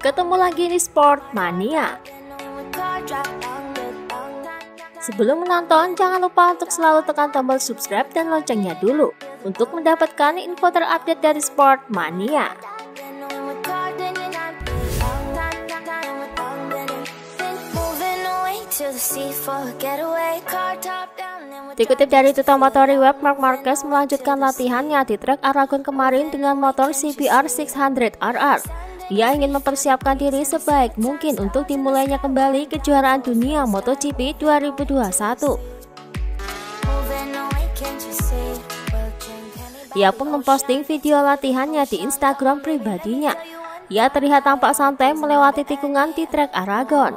Ketemu lagi di Sport Mania. Sebelum menonton, jangan lupa untuk selalu tekan tombol subscribe dan loncengnya dulu untuk mendapatkan info terupdate dari Sport Mania. Dikutip dari Tuta Motori Web, Mark Marquez melanjutkan latihannya di trek Aragon kemarin dengan motor CBR 600 RR. Ia ingin mempersiapkan diri sebaik mungkin untuk dimulainya kembali kejuaraan dunia MotoGP 2021. Ia pun memposting video latihannya di Instagram pribadinya. Ia terlihat tampak santai melewati tikungan di trek Aragon.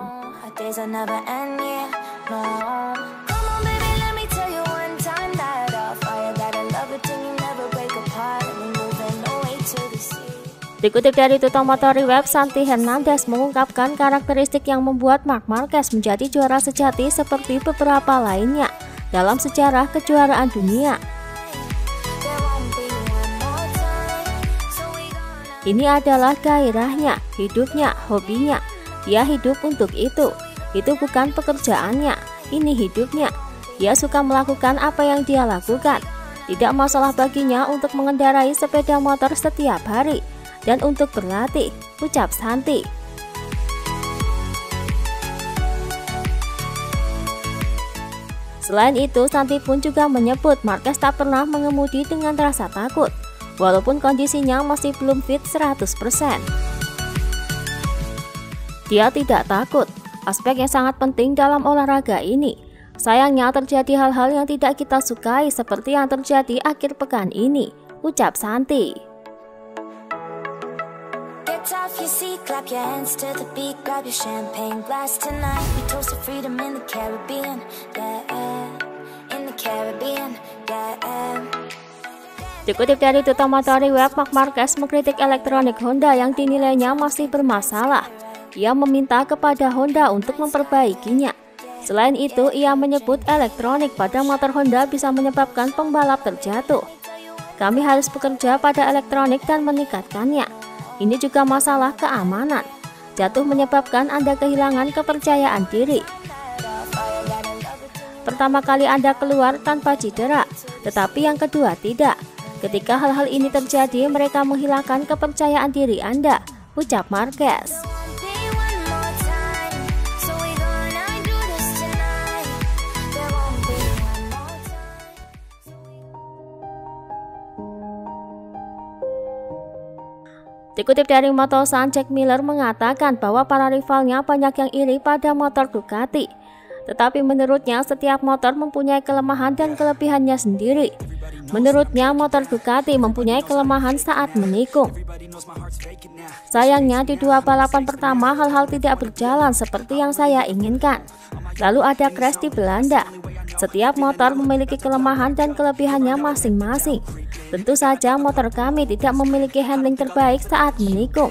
Dikutip dari Tutong Motori Web, Santi Hernandez mengungkapkan karakteristik yang membuat Mark Marquez menjadi juara sejati seperti beberapa lainnya dalam sejarah kejuaraan dunia. Ini adalah gairahnya, hidupnya, hobinya. Dia hidup untuk itu. Itu bukan pekerjaannya, ini hidupnya. Dia suka melakukan apa yang dia lakukan. Tidak masalah baginya untuk mengendarai sepeda motor setiap hari dan untuk berlatih, ucap Santi. Selain itu, Santi pun juga menyebut Marquez tak pernah mengemudi dengan rasa takut, walaupun kondisinya masih belum fit 100%. Dia tidak takut, aspek yang sangat penting dalam olahraga ini. Sayangnya terjadi hal-hal yang tidak kita sukai seperti yang terjadi akhir pekan ini, ucap Santi. Dikutip dari Tuta Motori Web, Mark Marquez mengkritik elektronik Honda yang dinilainya masih bermasalah. Ia meminta kepada Honda untuk memperbaikinya. Selain itu, ia menyebut elektronik pada motor Honda bisa menyebabkan pembalap terjatuh. Kami harus bekerja pada elektronik dan meningkatkannya. Ini juga masalah keamanan. Jatuh menyebabkan Anda kehilangan kepercayaan diri. Pertama kali Anda keluar tanpa cedera, tetapi yang kedua tidak. Ketika hal-hal ini terjadi, mereka menghilangkan kepercayaan diri Anda, ucap Marquez. Dikutip dari Motosan, Jack Miller mengatakan bahwa para rivalnya banyak yang iri pada motor Ducati. Tetapi menurutnya setiap motor mempunyai kelemahan dan kelebihannya sendiri. Menurutnya motor Ducati mempunyai kelemahan saat menikung. Sayangnya di dua balapan pertama hal-hal tidak berjalan seperti yang saya inginkan. Lalu ada crash di Belanda. Setiap motor memiliki kelemahan dan kelebihannya masing-masing. Tentu saja motor kami tidak memiliki handling terbaik saat menikung.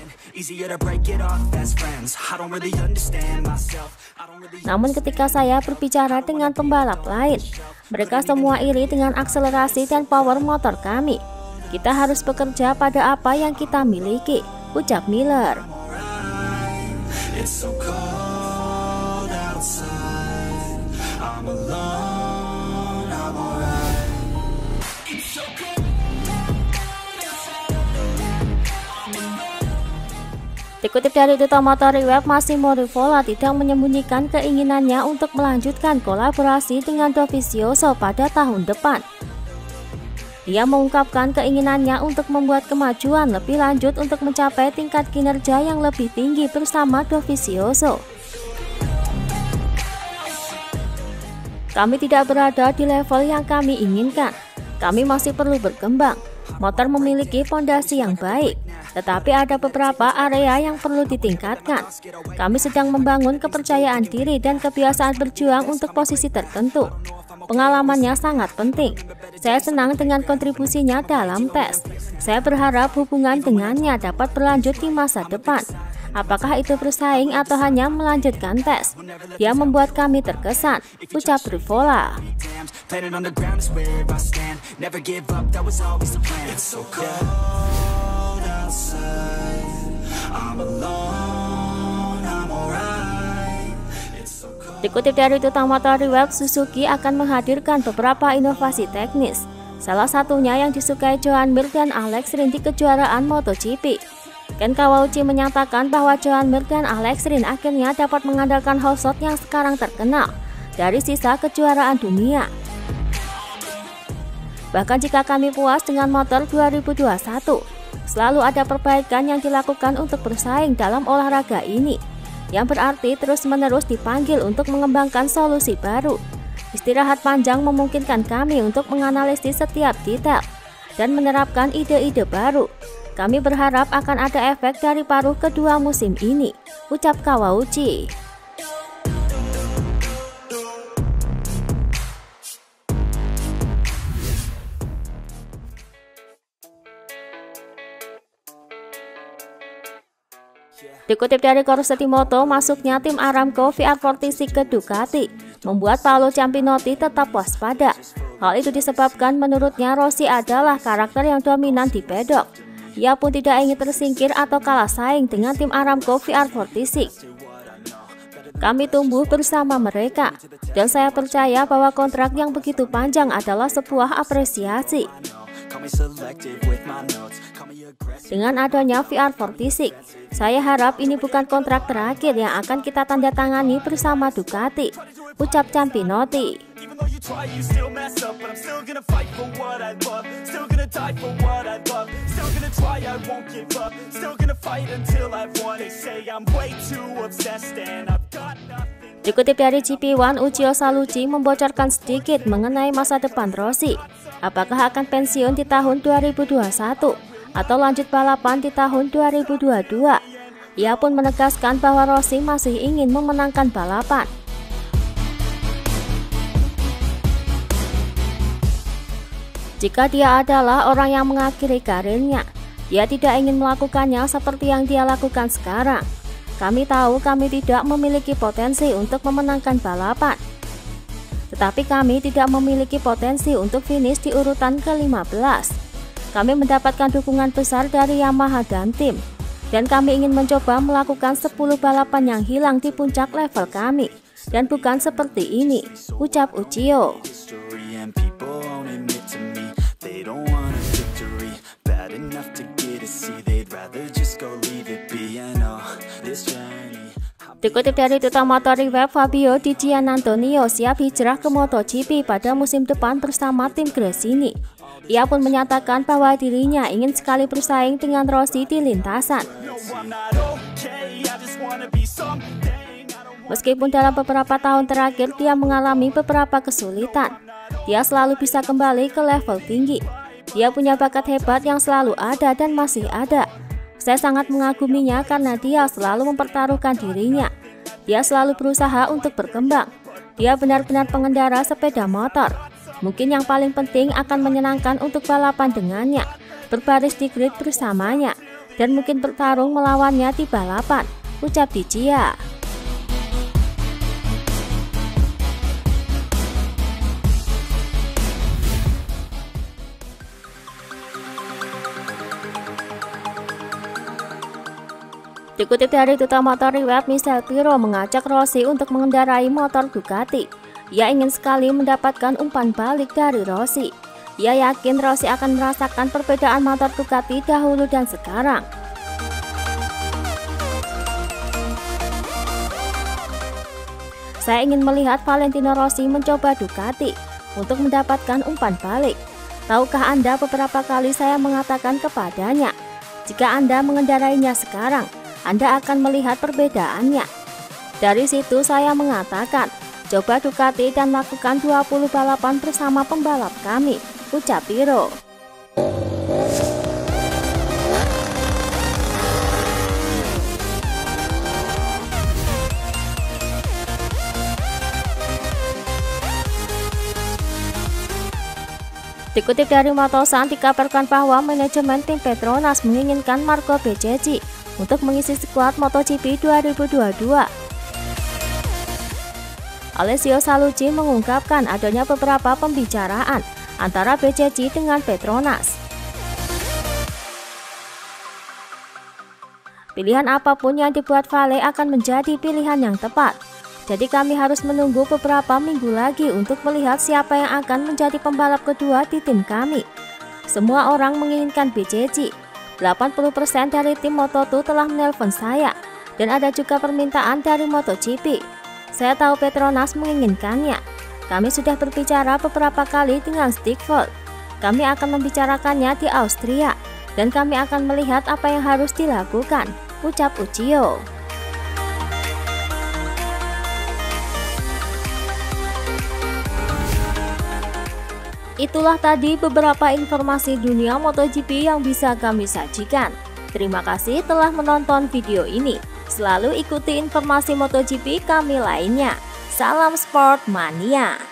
Namun ketika saya berbicara dengan pembalap lain, mereka semua iri dengan akselerasi dan power motor kami. Kita harus bekerja pada apa yang kita miliki, ucap Miller. It's so cold Dikutip dari Duta Motori Web, Massimo Rivola tidak menyembunyikan keinginannya untuk melanjutkan kolaborasi dengan Dovizioso pada tahun depan. Dia mengungkapkan keinginannya untuk membuat kemajuan lebih lanjut untuk mencapai tingkat kinerja yang lebih tinggi bersama Dovizioso. Kami tidak berada di level yang kami inginkan. Kami masih perlu berkembang. Motor memiliki fondasi yang baik tetapi ada beberapa area yang perlu ditingkatkan. Kami sedang membangun kepercayaan diri dan kebiasaan berjuang untuk posisi tertentu. Pengalamannya sangat penting. Saya senang dengan kontribusinya dalam tes. Saya berharap hubungan dengannya dapat berlanjut di masa depan. Apakah itu bersaing atau hanya melanjutkan tes? Dia membuat kami terkesan, ucap Rivola. Dikutip dari Tutang Motor Web, Suzuki akan menghadirkan beberapa inovasi teknis. Salah satunya yang disukai Johan Mir dan Alex Rin di kejuaraan MotoGP. Ken Kawauchi menyatakan bahwa Johan Mir dan Alex Rin akhirnya dapat mengandalkan hot yang sekarang terkenal dari sisa kejuaraan dunia. Bahkan jika kami puas dengan motor 2021, selalu ada perbaikan yang dilakukan untuk bersaing dalam olahraga ini yang berarti terus-menerus dipanggil untuk mengembangkan solusi baru. Istirahat panjang memungkinkan kami untuk menganalisis setiap detail dan menerapkan ide-ide baru. Kami berharap akan ada efek dari paruh kedua musim ini, ucap Kawauchi. Dikutip dari Moto, masuknya tim Aramco VR46 ke Ducati membuat Paolo Ciampinotti tetap waspada. Hal itu disebabkan menurutnya Rossi adalah karakter yang dominan di pedok. Ia pun tidak ingin tersingkir atau kalah saing dengan tim Aramco VR46. Kami tumbuh bersama mereka, dan saya percaya bahwa kontrak yang begitu panjang adalah sebuah apresiasi. Dengan adanya VR46, saya harap ini bukan kontrak terakhir yang akan kita tanda tangani bersama Ducati, ucap Campinotti. Dikutip dari GP1, Uchiyo Saluci membocorkan sedikit mengenai masa depan Rossi. Apakah akan pensiun di tahun 2021? Atau lanjut balapan di tahun 2022. Ia pun menegaskan bahwa Rossi masih ingin memenangkan balapan. Jika dia adalah orang yang mengakhiri karirnya, dia tidak ingin melakukannya seperti yang dia lakukan sekarang. Kami tahu kami tidak memiliki potensi untuk memenangkan balapan. Tetapi kami tidak memiliki potensi untuk finish di urutan ke-15. Kami mendapatkan dukungan besar dari Yamaha dan tim, dan kami ingin mencoba melakukan 10 balapan yang hilang di puncak level kami, dan bukan seperti ini, ucap Uchiyo. Dikutip dari Tuta Motor Web, Fabio Di Gian Antonio siap hijrah ke MotoGP pada musim depan bersama tim Gresini. Ia pun menyatakan bahwa dirinya ingin sekali bersaing dengan Rossi di lintasan. Meskipun dalam beberapa tahun terakhir dia mengalami beberapa kesulitan, dia selalu bisa kembali ke level tinggi. Dia punya bakat hebat yang selalu ada dan masih ada. Saya sangat mengaguminya karena dia selalu mempertaruhkan dirinya. Dia selalu berusaha untuk berkembang. Dia benar-benar pengendara sepeda motor. Mungkin yang paling penting akan menyenangkan untuk balapan dengannya, berbaris di grid bersamanya, dan mungkin bertarung melawannya di balapan, ucap Dijia. Dikutip dari Duta Motor Web, Michel Piro mengajak Rossi untuk mengendarai motor Ducati. Ia ingin sekali mendapatkan umpan balik dari Rossi. Ia yakin Rossi akan merasakan perbedaan motor Ducati dahulu dan sekarang. Saya ingin melihat Valentino Rossi mencoba Ducati untuk mendapatkan umpan balik. Tahukah Anda beberapa kali saya mengatakan kepadanya, jika Anda mengendarainya sekarang, Anda akan melihat perbedaannya. Dari situ saya mengatakan, Coba Ducati dan lakukan 20 balapan bersama pembalap kami, ucap Piro. Dikutip dari Motosan, dikabarkan bahwa manajemen tim Petronas menginginkan Marco Bezzecchi untuk mengisi skuad MotoGP 2022. Alessio Salucci mengungkapkan adanya beberapa pembicaraan antara BCC dengan Petronas. Pilihan apa pun yang dibuat Vale akan menjadi pilihan yang tepat. Jadi kami harus menunggu beberapa minggu lagi untuk melihat siapa yang akan menjadi pembalap kedua di tim kami. Semua orang menginginkan BCG. 80% dari tim Moto2 telah menelpon saya dan ada juga permintaan dari MotoGP. Saya tahu Petronas menginginkannya. Kami sudah berbicara beberapa kali dengan Stickfold. Kami akan membicarakannya di Austria dan kami akan melihat apa yang harus dilakukan, ucap Ucio. Itulah tadi beberapa informasi dunia MotoGP yang bisa kami sajikan. Terima kasih telah menonton video ini. Selalu ikuti informasi MotoGP kami lainnya. Salam Sport Mania!